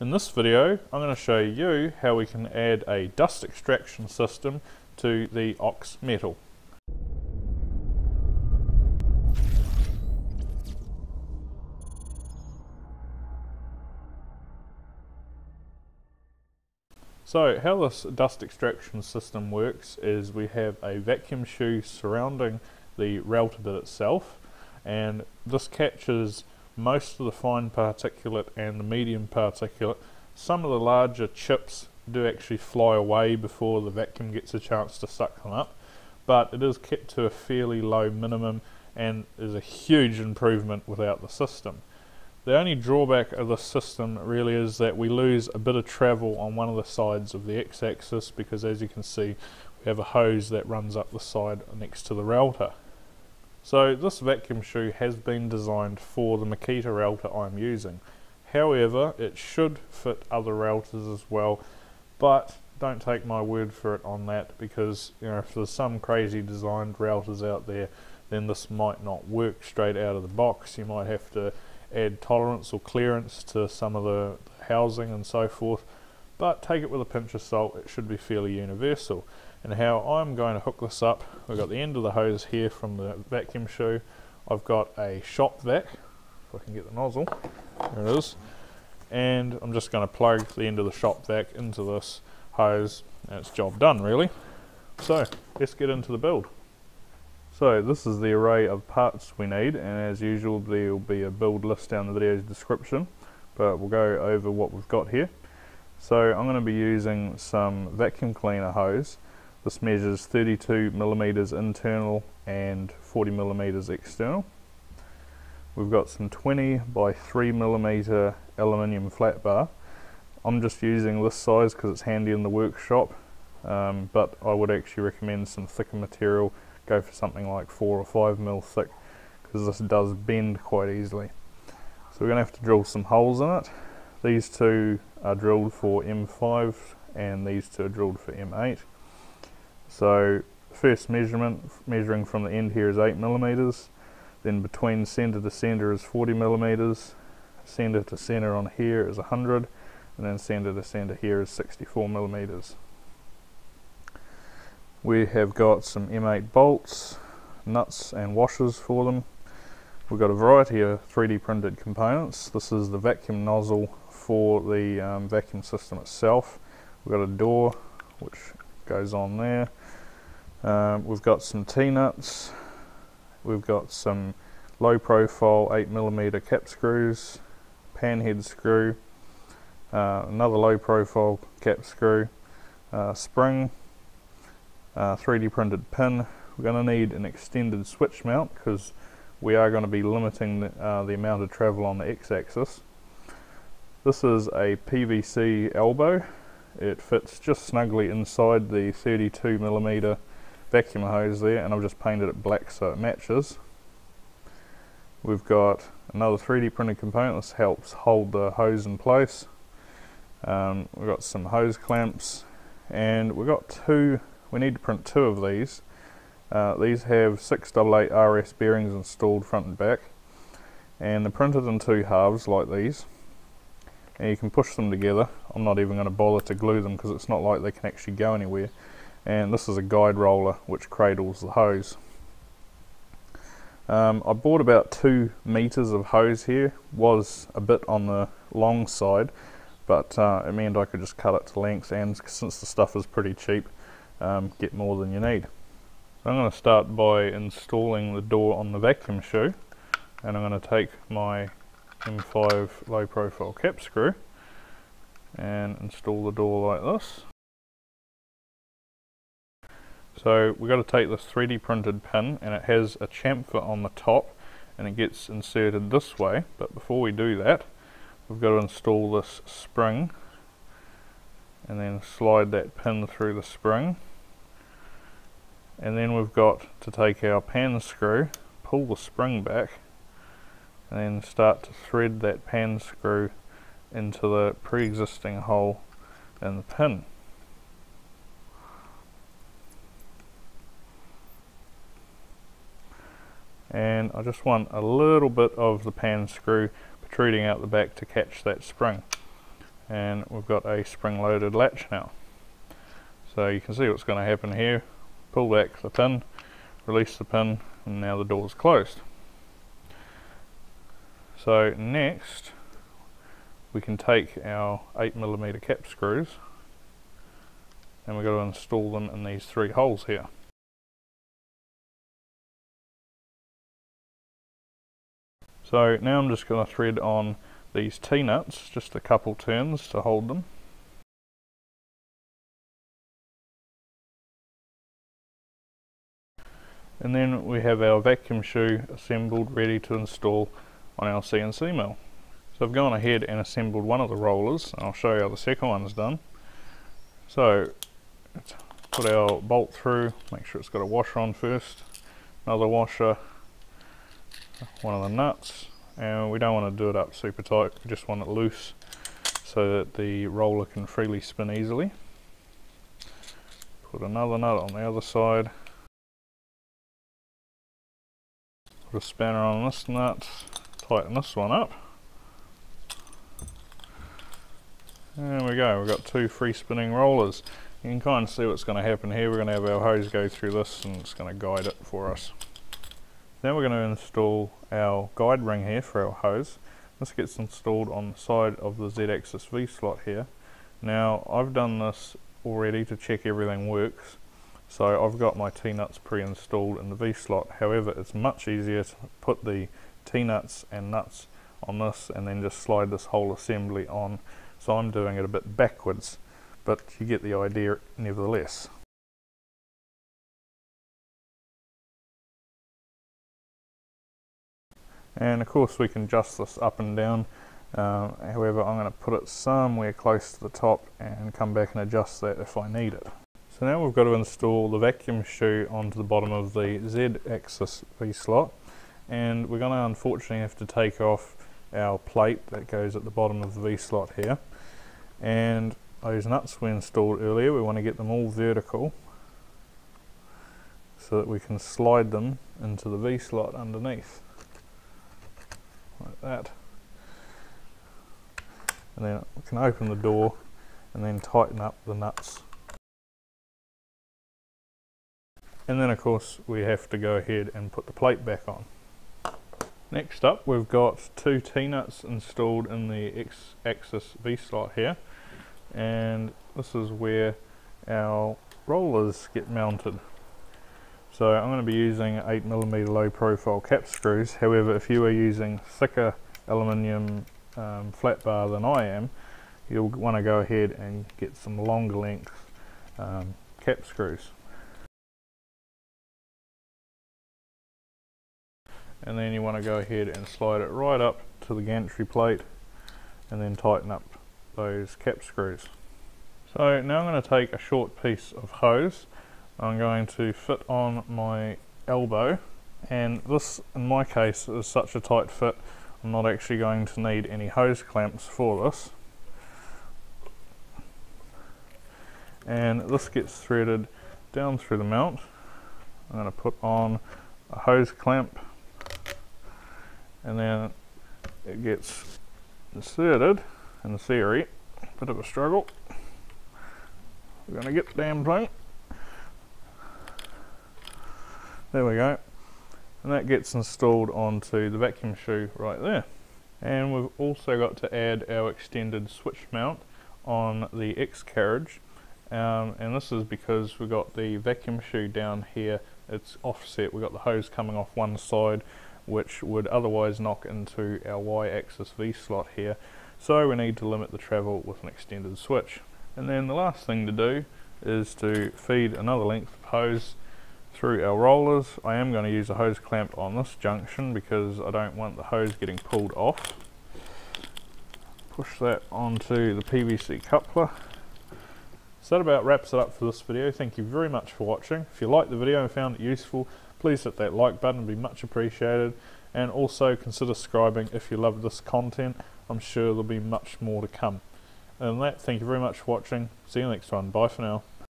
In this video I'm going to show you how we can add a dust extraction system to the OX-Metal. So how this dust extraction system works is we have a vacuum shoe surrounding the router bit itself and this catches most of the fine particulate and the medium particulate. Some of the larger chips do actually fly away before the vacuum gets a chance to suck them up, but it is kept to a fairly low minimum and is a huge improvement without the system. The only drawback of the system really is that we lose a bit of travel on one of the sides of the x-axis because as you can see we have a hose that runs up the side next to the router. So this vacuum shoe has been designed for the Makita router I'm using. However, it should fit other routers as well, but don't take my word for it on that because you know if there's some crazy designed routers out there then this might not work straight out of the box. You might have to add tolerance or clearance to some of the housing and so forth, but take it with a pinch of salt, it should be fairly universal and how I'm going to hook this up. We've got the end of the hose here from the vacuum shoe. I've got a shop vac if I can get the nozzle. There it is. And I'm just going to plug the end of the shop vac into this hose and it's job done really. So let's get into the build. So this is the array of parts we need and as usual there will be a build list down the video's description but we'll go over what we've got here. So I'm going to be using some vacuum cleaner hose this measures 32 millimeters internal and 40 millimeters external. We've got some 20 by 3 millimeter aluminium flat bar. I'm just using this size because it's handy in the workshop, um, but I would actually recommend some thicker material. Go for something like 4 or 5 mil thick because this does bend quite easily. So we're going to have to drill some holes in it. These two are drilled for M5 and these two are drilled for M8. So first measurement, measuring from the end here is 8 millimeters. Then between center to center is 40 millimeters. Center to center on here is 100. And then center to center here is 64 millimeters. We have got some M8 bolts, nuts and washers for them. We've got a variety of 3D printed components. This is the vacuum nozzle for the um, vacuum system itself. We've got a door which goes on there. Um, we've got some T-nuts, we've got some low profile 8mm cap screws, panhead screw, uh, another low profile cap screw, uh, spring, uh, 3D printed pin. We're going to need an extended switch mount because we are going to be limiting the, uh, the amount of travel on the x-axis. This is a PVC elbow. It fits just snugly inside the 32 millimeter vacuum hose there and I've just painted it black so it matches. We've got another 3D printed component. This helps hold the hose in place. Um, we've got some hose clamps and we've got two, we need to print two of these. Uh, these have 688 RS bearings installed front and back and they're printed in two halves like these and you can push them together. I'm not even going to bother to glue them because it's not like they can actually go anywhere and this is a guide roller which cradles the hose. Um, I bought about two meters of hose here, was a bit on the long side but uh, it meant I could just cut it to length and since the stuff is pretty cheap um, get more than you need. So I'm going to start by installing the door on the vacuum shoe and I'm going to take my M5 low profile cap screw and install the door like this. So we've got to take this 3D printed pin and it has a chamfer on the top and it gets inserted this way. But before we do that we've got to install this spring and then slide that pin through the spring. And then we've got to take our pan screw pull the spring back and then start to thread that pan screw into the pre-existing hole in the pin and I just want a little bit of the pan screw protruding out the back to catch that spring. and we've got a spring loaded latch now. So you can see what's going to happen here. Pull back the pin, release the pin, and now the door is closed. So next we can take our 8mm cap screws and we've got to install them in these three holes here. So now I'm just going to thread on these T-nuts, just a couple turns to hold them. And then we have our vacuum shoe assembled ready to install on our CNC mill. So I've gone ahead and assembled one of the rollers, and I'll show you how the second one's done. So, put our bolt through, make sure it's got a washer on first, another washer, one of the nuts, and we don't want to do it up super tight, we just want it loose so that the roller can freely spin easily. Put another nut on the other side, put a spanner on this nut, tighten this one up. There we go, we've got two free spinning rollers. You can kind of see what's going to happen here. We're going to have our hose go through this and it's going to guide it for us. Then we're going to install our guide ring here for our hose. This gets installed on the side of the Z-axis V-slot here. Now I've done this already to check everything works. So I've got my T-nuts pre-installed in the V-slot. However, it's much easier to put the T-nuts and nuts on this and then just slide this whole assembly on so I'm doing it a bit backwards, but you get the idea nevertheless. And of course we can adjust this up and down, uh, however I'm going to put it somewhere close to the top and come back and adjust that if I need it. So now we've got to install the vacuum shoe onto the bottom of the Z-axis V-slot. And we're going to unfortunately have to take off our plate that goes at the bottom of the V-slot here. And those nuts we installed earlier we want to get them all vertical so that we can slide them into the V-slot underneath like that. And then we can open the door and then tighten up the nuts. And then of course we have to go ahead and put the plate back on. Next up we've got two T-nuts installed in the X-axis V-slot here. And this is where our rollers get mounted. So I'm going to be using 8mm low profile cap screws however if you are using thicker aluminium um, flat bar than I am you'll want to go ahead and get some longer length um, cap screws. and then you want to go ahead and slide it right up to the gantry plate and then tighten up those cap screws. So now I'm going to take a short piece of hose I'm going to fit on my elbow and this in my case is such a tight fit I'm not actually going to need any hose clamps for this and this gets threaded down through the mount I'm going to put on a hose clamp and then it gets inserted in the theory. Bit of a struggle. We're going to get the damn thing. There we go. And that gets installed onto the vacuum shoe right there. And we've also got to add our extended switch mount on the X carriage. Um, and this is because we've got the vacuum shoe down here, it's offset, we've got the hose coming off one side which would otherwise knock into our y-axis V-slot here. So we need to limit the travel with an extended switch. And then the last thing to do is to feed another length of hose through our rollers. I am going to use a hose clamp on this junction because I don't want the hose getting pulled off. Push that onto the PVC coupler. So that about wraps it up for this video. Thank you very much for watching. If you liked the video and found it useful, please hit that like button, it'd be much appreciated. And also consider subscribing if you love this content. I'm sure there'll be much more to come. And that, thank you very much for watching. See you next one. Bye for now.